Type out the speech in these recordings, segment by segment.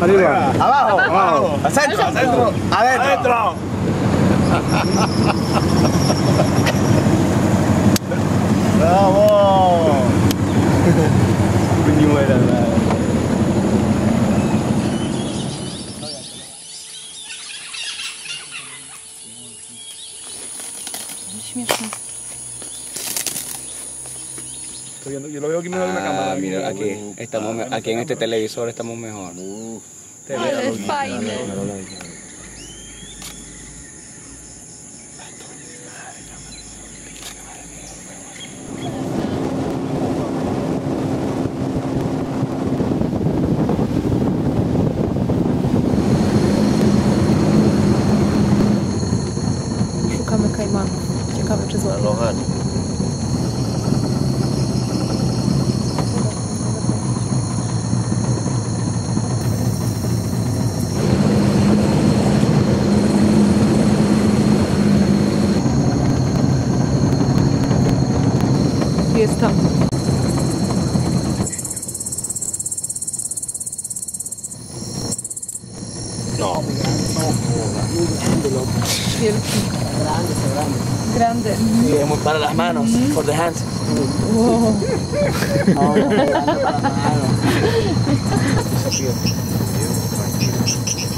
Arriba. Abajo, abajo. Al centro, al centro. Adentro. Adentro. Bravo. Buñuela, bravo. Śmieszne. Yo, yo lo veo aquí me da una cámara. Ah, mira, aquí, estamos, aquí en este televisor estamos mejor. Fajne. Szukamy kajmanów. Ciekawe, czy złapie. Jest tam. Wielki. Grande. Sí, es muy para las manos. For the hands. Wow.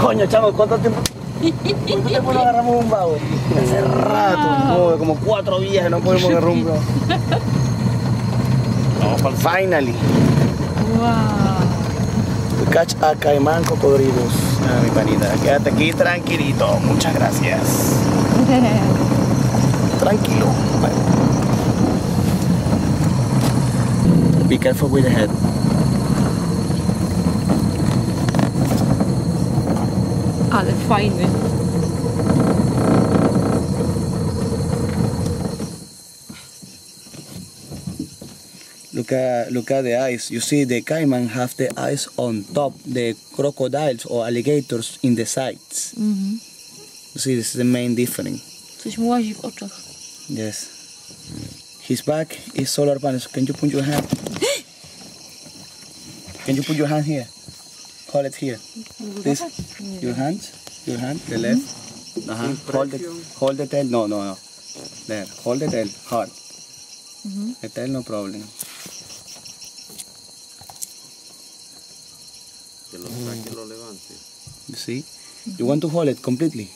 Coño, chamo, ¿cuánto tiempo? ¿Cuánto tiempo no agarramos un baúl? Hace rato, no, como cuatro días que no podemos agarrar un. Vamos para el finally. Wow. We catch a caimán cocodrilos. Ah, mi panita, quédate aquí tranquilito. Muchas gracias. Tranquilo. Be careful with the head. Ale fajny. Look at look at the eyes. You see the caiman have the eyes on top, the crocodiles or alligators in the sides. Mhm. You see, this is the main difference. Coś mu łazi w oczach. Yes. His back is solar panels. Can you put your hand? Can you put your hand here? Hold it here. This. Your hands. Your hand. The left. Uh-huh. Hold it. Hold the tail. No, no, no. There. Hold the tail hard. Mhm. The tail, no problem. Que lo saque y lo levante. You see? You want to hold it completely?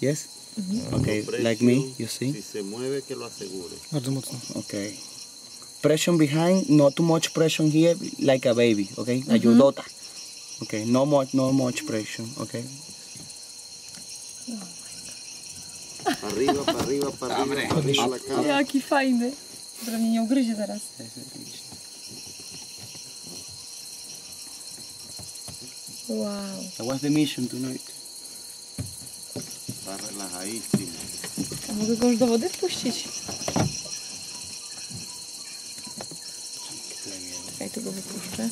Yes? Mhm. Okay, like me, you see? Si se mueve, que lo asegure. Bardzo mocno. Okay. Pressure behind, not too much pressure here, like a baby, okay? Ayudota. Okay, no much, no much pressure, okay? Arriba, para arriba, para arriba, para arriba la cara. Jaki fajny. Dobra, mnie nie ugryzie zaraz. Wow. That was the mission tonight. Está relajadísimo. A mogę go już do wody wpuścić? Ja tu go wypuszczę.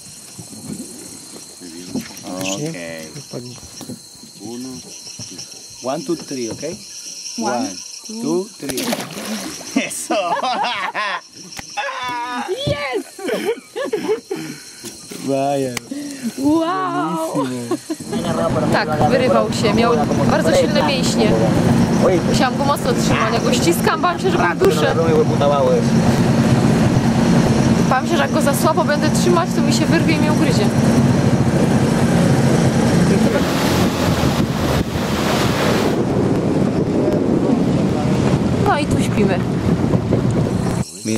Okay. Wpadnie. Uno, One, two, three, okay? One, two, three. Eso. Jest! Vaya. Wow! Tak, wyrywał się. Miał bardzo silne mięśnie. Musiałam go mocno trzymać. Ja go ściskam, bałam się, że go duszę. Bałam się, że jak go za słabo będę trzymać, to mi się wyrwie i mnie ugryzie. Mira,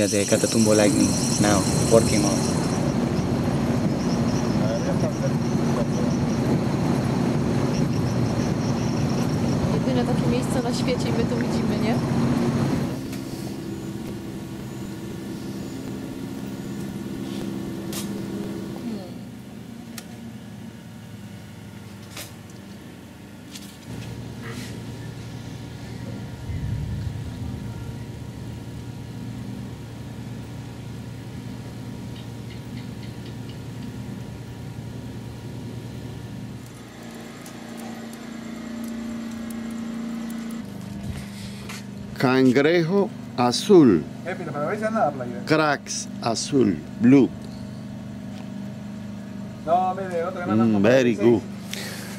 the Catatumbo lightning now working on. Jedyne takie miejsce na świecie Cangrejo azul. Eh, pero no veis nada, playa. Cracks azul. Blue. No, mire, que me Mm, very good.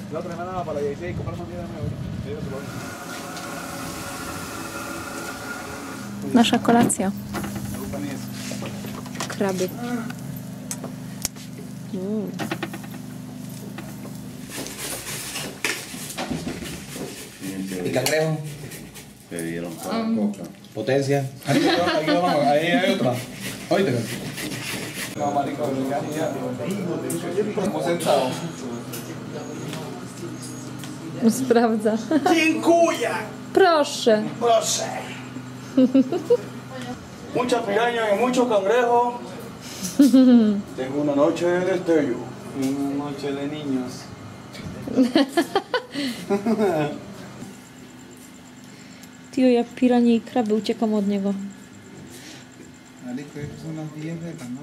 Que me mandaba para la 16, compramos un día de nuevo. Lo. Nasza kolacja. Me a. Kraby. Mm. ¿Y cangrejo? Te dieron para coca. Potencia. Aquí aquí ahí hay otra. Oíste. No, marico, ya, ya. Como sentado. Sprawdza. Dziękuję! Proszę. Proszę. Mucha piraña y mucho cangrejo. Tengo una noche de destello. Una noche de niños. Tio, jak piranie i kraby, uciekam od niego. Ale to jest ona wiele, no.